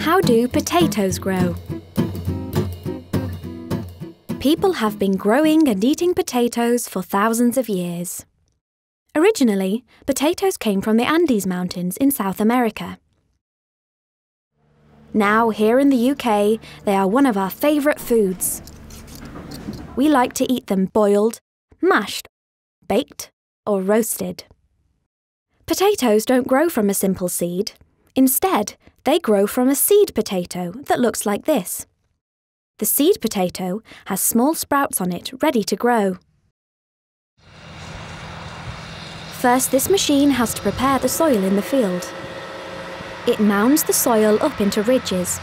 How do potatoes grow? People have been growing and eating potatoes for thousands of years. Originally, potatoes came from the Andes Mountains in South America. Now, here in the UK, they are one of our favourite foods. We like to eat them boiled, mashed, baked, or roasted. Potatoes don't grow from a simple seed. Instead, they grow from a seed potato that looks like this. The seed potato has small sprouts on it ready to grow. First, this machine has to prepare the soil in the field. It mounds the soil up into ridges.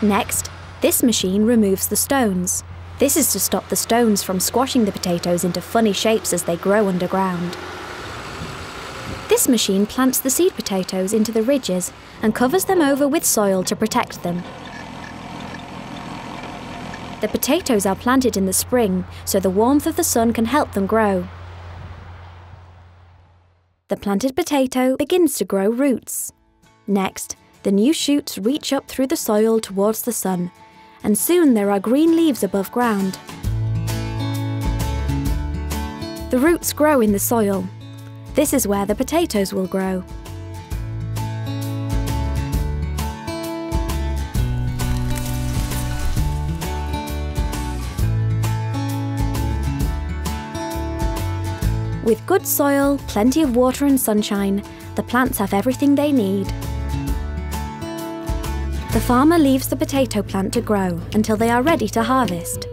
Next, this machine removes the stones. This is to stop the stones from squashing the potatoes into funny shapes as they grow underground. This machine plants the seed potatoes into the ridges and covers them over with soil to protect them. The potatoes are planted in the spring so the warmth of the sun can help them grow. The planted potato begins to grow roots. Next, the new shoots reach up through the soil towards the sun, and soon there are green leaves above ground. The roots grow in the soil. This is where the potatoes will grow. With good soil, plenty of water and sunshine, the plants have everything they need. The farmer leaves the potato plant to grow until they are ready to harvest.